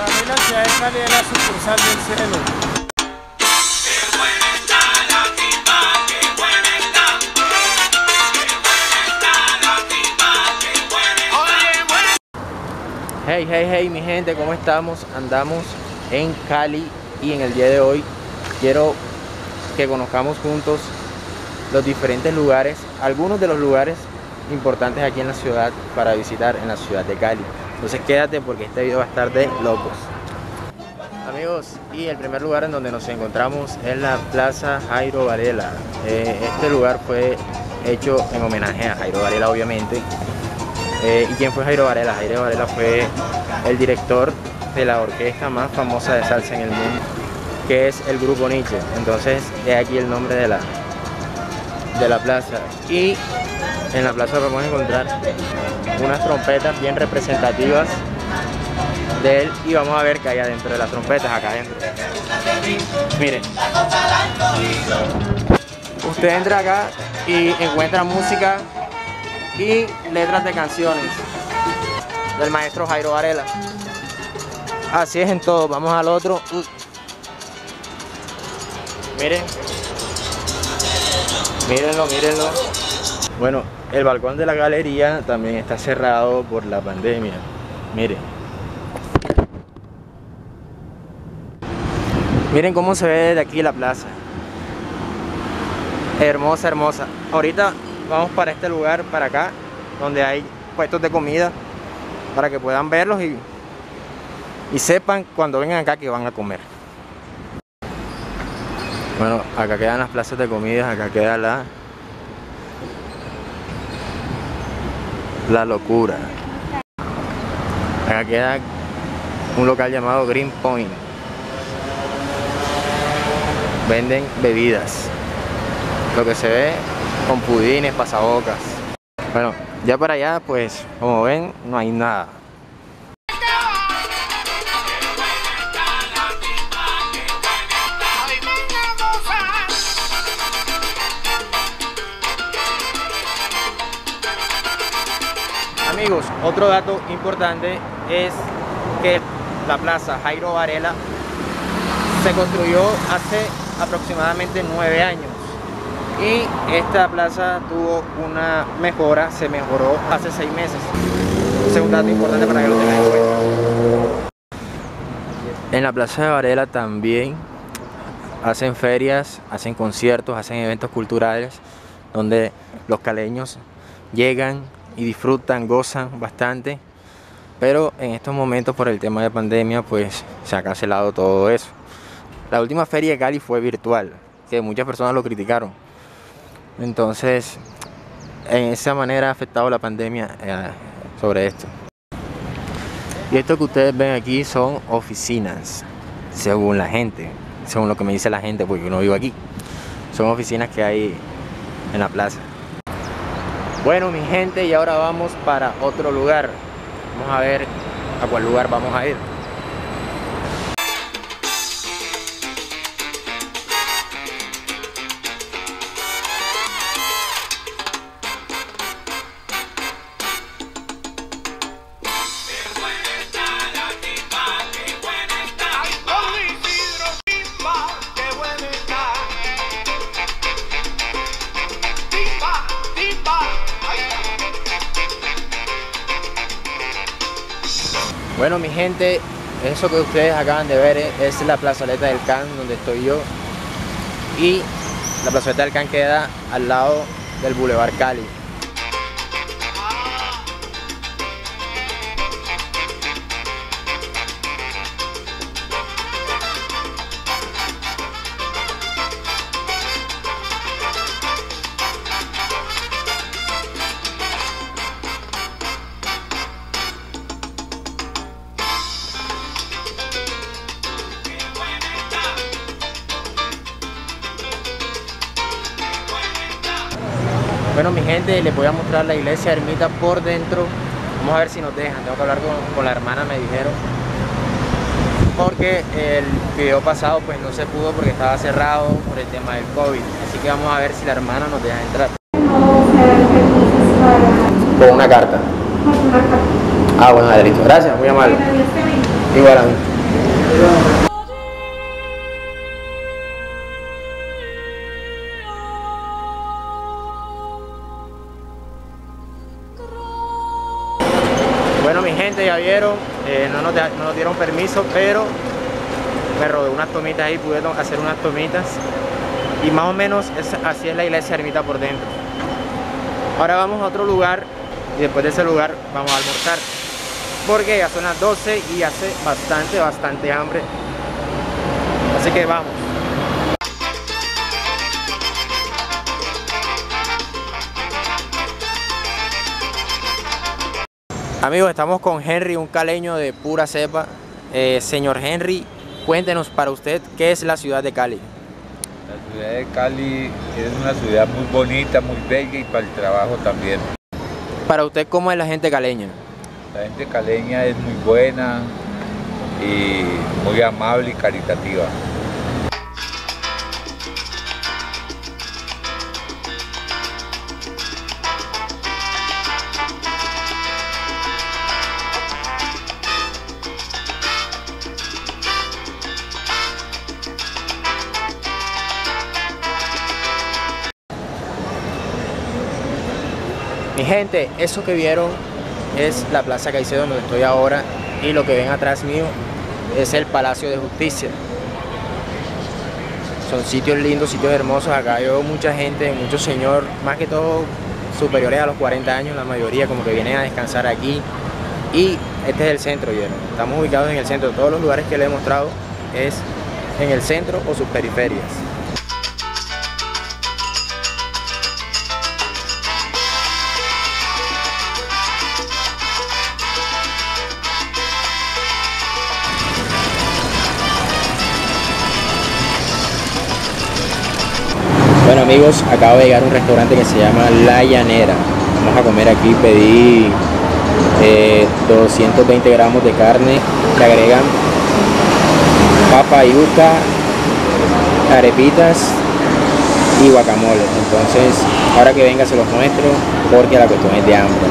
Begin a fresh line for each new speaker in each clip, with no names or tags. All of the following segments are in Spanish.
De la.
Hey, hey, hey, mi gente, ¿cómo estamos? Andamos en Cali y en el día de hoy quiero que conozcamos juntos los diferentes lugares, algunos de los lugares importantes aquí en la ciudad para visitar en la ciudad de Cali. Entonces quédate porque este video va a estar de locos. Amigos, y el primer lugar en donde nos encontramos es la Plaza Jairo Varela. Eh, este lugar fue hecho en homenaje a Jairo Varela, obviamente. Eh, ¿Y quién fue Jairo Varela? Jairo Varela fue el director de la orquesta más famosa de salsa en el mundo, que es el Grupo Nietzsche. Entonces, es aquí el nombre de la, de la plaza. Y en la plaza podemos encontrar unas trompetas bien representativas de él y vamos a ver qué hay adentro de las trompetas, acá adentro. Miren. Usted entra acá y encuentra música y letras de canciones del maestro Jairo Varela. Así es en todo. Vamos al otro. Uh. Miren. Mírenlo, mírenlo. Bueno, el balcón de la galería también está cerrado por la pandemia. Miren. Miren cómo se ve desde aquí la plaza. Hermosa, hermosa. Ahorita vamos para este lugar, para acá, donde hay puestos de comida, para que puedan verlos y, y sepan cuando vengan acá que van a comer. Bueno, acá quedan las plazas de comida, acá queda la la locura. Acá queda un local llamado Green Point. Venden bebidas. Lo que se ve con pudines, pasabocas. Bueno, ya para allá, pues, como ven, no hay nada. Amigos, otro dato importante es que la plaza Jairo Varela se construyó hace aproximadamente nueve años y esta plaza tuvo una mejora, se mejoró hace seis meses. Ese es un dato importante para que lo tengan en cuenta. En la plaza de Varela también hacen ferias, hacen conciertos, hacen eventos culturales donde los caleños llegan y disfrutan, gozan bastante. Pero en estos momentos por el tema de pandemia pues se ha cancelado todo eso. La última feria de Cali fue virtual, que muchas personas lo criticaron. Entonces, en esa manera ha afectado la pandemia eh, sobre esto. Y esto que ustedes ven aquí son oficinas, según la gente, según lo que me dice la gente, porque yo no vivo aquí. Son oficinas que hay en la plaza. Bueno, mi gente, y ahora vamos para otro lugar. Vamos a ver a cuál lugar vamos a ir. Bueno mi gente, eso que ustedes acaban de ver es la plazoleta del Can donde estoy yo y la plazoleta del Can queda al lado del Boulevard Cali. Bueno mi gente, les voy a mostrar la iglesia ermita por dentro. Vamos a ver si nos dejan, tengo que hablar con, con la hermana, me dijeron. Porque el video pasado pues no se pudo porque estaba cerrado por el tema del COVID. Así que vamos a ver si la hermana nos deja entrar. Con una carta. Ah, bueno, Adelito. Gracias, muy amable. Igual a mí. Mi gente ya vieron, eh, no, nos, no, nos, dieron permiso, pero me robé unas tomitas ahí, pude hacer unas tomitas y más o menos es, así es la iglesia ermita por dentro. Ahora vamos a otro lugar y después de ese lugar vamos a almorzar porque ya son las 12 y hace bastante, bastante hambre. Así que vamos. Amigos, estamos con Henry, un caleño de pura cepa. Eh, señor Henry, cuéntenos para usted qué es la ciudad de Cali.
La ciudad de Cali es una ciudad muy bonita, muy bella y para el trabajo también.
Para usted, ¿cómo es la gente caleña?
La gente caleña es muy buena y muy amable y caritativa.
Gente, eso que vieron es la Plaza Caicedo donde estoy ahora y lo que ven atrás mío es el Palacio de Justicia. Son sitios lindos, sitios hermosos. Acá veo mucha gente, muchos señores, más que todo superiores a los 40 años, la mayoría como que vienen a descansar aquí. Y este es el centro, ¿vieron? Estamos ubicados en el centro. Todos los lugares que les he mostrado es en el centro o sus periferias. Amigos, acabo de llegar a un restaurante que se llama La Llanera. Vamos a comer aquí, pedí eh, 220 gramos de carne, le agregan papa, yuca, arepitas y guacamole. Entonces, ahora que venga se los muestro porque la cuestión es de hambre.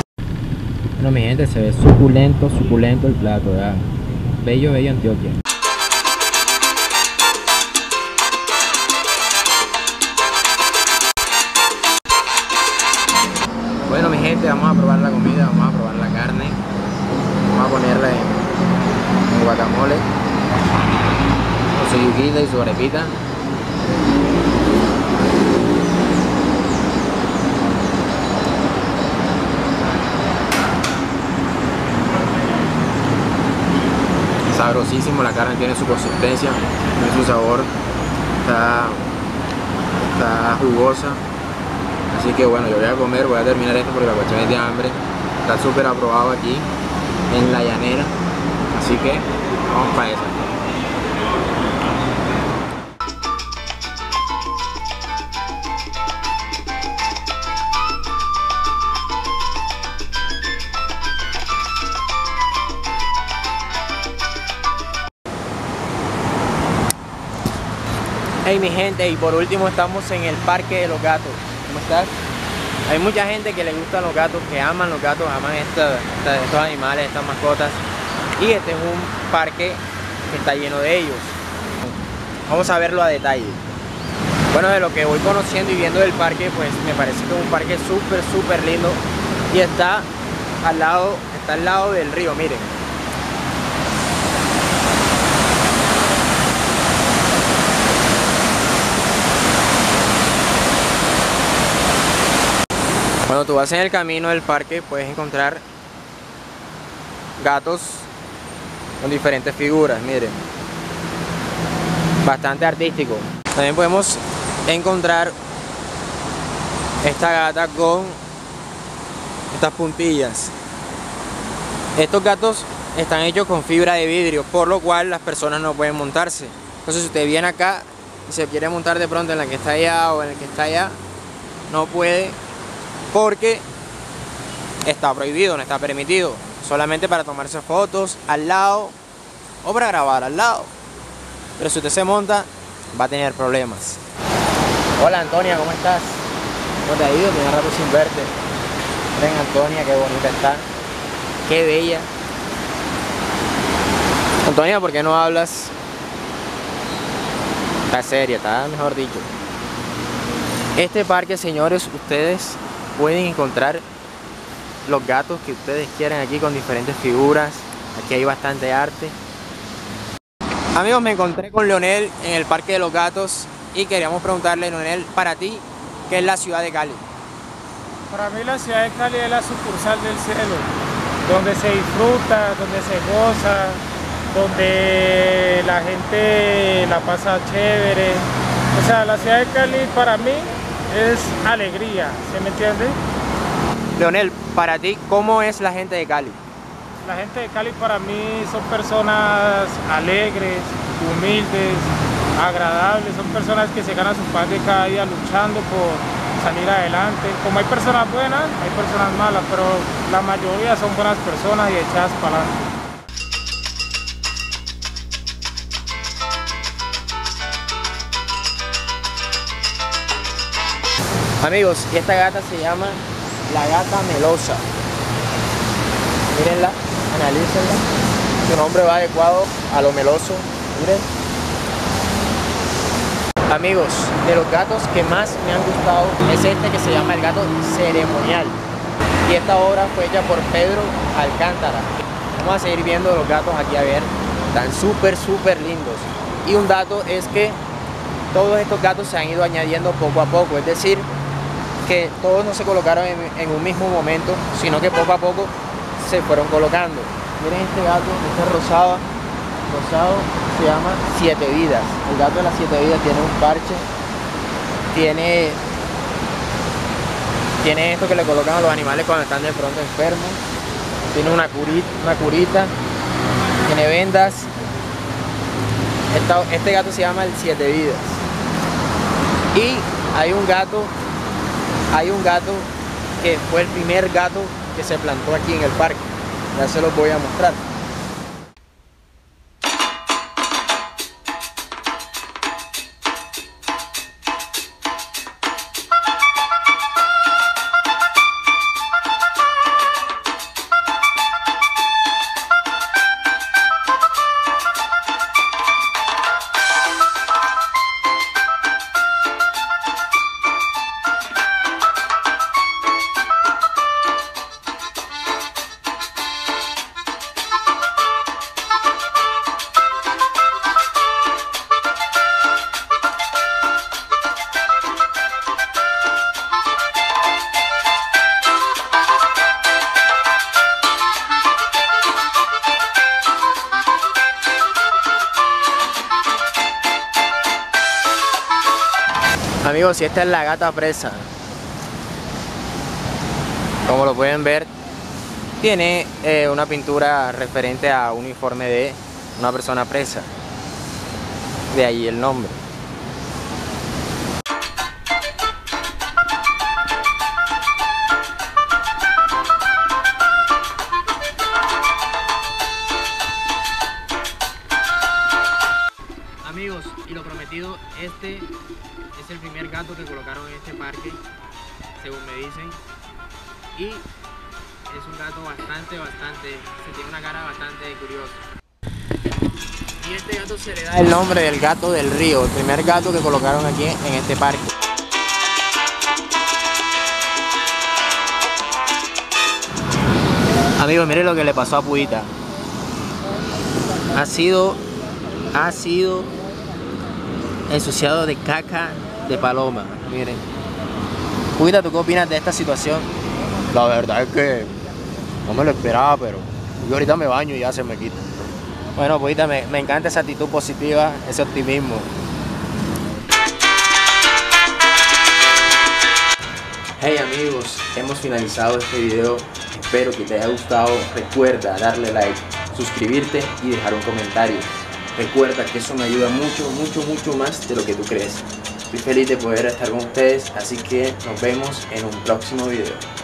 Bueno mi gente, se ve suculento, suculento el plato, ¿verdad? Bello, bello Antioquia. Bueno mi gente, vamos a probar la comida, vamos a probar la carne. Vamos a ponerle en guacamole. Con su yuquita y su arepita. Sabrosísimo, la carne tiene su consistencia, tiene su sabor, está, está jugosa. Así que bueno, yo voy a comer, voy a terminar esto porque la cuestión es de hambre. Está súper aprobado aquí en la llanera. Así que vamos para eso. Hey mi gente, y por último estamos en el Parque de los Gatos. ¿Cómo estás? Hay mucha gente que le gustan los gatos, que aman los gatos, aman esta, estos animales, estas mascotas. Y este es un parque que está lleno de ellos. Vamos a verlo a detalle. Bueno, de lo que voy conociendo y viendo del parque, pues me parece que es un parque súper, súper lindo. Y está al lado, está al lado del río, miren. Cuando tú vas en el camino del parque puedes encontrar gatos con diferentes figuras, miren. Bastante artístico. También podemos encontrar esta gata con estas puntillas. Estos gatos están hechos con fibra de vidrio, por lo cual las personas no pueden montarse. Entonces si usted viene acá y se quiere montar de pronto en la que está allá o en el que está allá, no puede porque está prohibido, no está permitido. Solamente para tomarse fotos al lado o para grabar al lado. Pero si usted se monta, va a tener problemas. Hola Antonia, ¿cómo estás? ¿Cómo te ha ido? Tenía rato sin verte. Ven Antonia, qué bonita está. Qué bella. Antonia, ¿por qué no hablas? Está seria, está mejor dicho. Este parque, señores, ustedes pueden encontrar los gatos que ustedes quieran aquí con diferentes figuras. Aquí hay bastante arte. Amigos, me encontré con Leonel en el Parque de los Gatos y queríamos preguntarle, Leonel, para ti, ¿qué es la ciudad de Cali?
Para mí la ciudad de Cali es la sucursal del cielo, donde se disfruta, donde se goza, donde la gente la pasa chévere. O sea, la ciudad de Cali para mí es alegría, ¿se me entiende?
Leonel, para ti, ¿cómo es la gente de Cali?
La gente de Cali para mí son personas alegres, humildes, agradables, son personas que se ganan su pan de cada día luchando por salir adelante. Como hay personas buenas, hay personas malas, pero la mayoría son buenas personas y echadas para adelante.
Amigos, esta gata se llama la gata melosa. Mírenla, analícenla. Su nombre va adecuado a lo meloso. Miren. Amigos, de los gatos que más me han gustado es este que se llama el gato ceremonial. Y esta obra fue hecha por Pedro Alcántara. Vamos a seguir viendo los gatos aquí a ver. Están súper, súper lindos. Y un dato es que todos estos gatos se han ido añadiendo poco a poco. Es decir, que todos no se colocaron en, un mismo momento, sino que poco a poco se fueron colocando. Miren este gato, este rosado, rosado se llama Siete Vidas. El gato de las Siete Vidas tiene un parche, tiene, tiene esto que le colocan a los animales cuando están de pronto enfermos, tiene una curita, una curita tiene vendas. Este gato se llama el Siete Vidas. Y hay un gato hay un gato que fue el primer gato que se plantó aquí en el parque. Ya se los voy a mostrar. Amigos, y esta es la gata presa. Como lo pueden ver, tiene eh, una pintura referente a un uniforme de una persona presa. De ahí el nombre. Amigos, y lo prometido, este el primer gato que colocaron en este parque, según me dicen. Y es un gato bastante, bastante, se tiene una cara bastante curiosa. Y este gato se le da el nombre del gato del río, el primer gato que colocaron aquí en este parque. Amigos, miren lo que le pasó a Pudita. Ha sido, ha sido ensuciado de caca de paloma. Miren. Pudita, ¿tú qué opinas de esta situación?
La verdad es que no me lo esperaba, pero yo ahorita me baño y ya se me quita.
Bueno, Pudita, me, me encanta esa actitud positiva, ese optimismo. Hey amigos, hemos finalizado este video. Espero que te haya gustado. Recuerda darle like, suscribirte y dejar un comentario. Recuerda que eso me ayuda mucho, mucho, mucho más de lo que tú crees. Estoy feliz de poder estar con ustedes, así que nos vemos en un próximo video.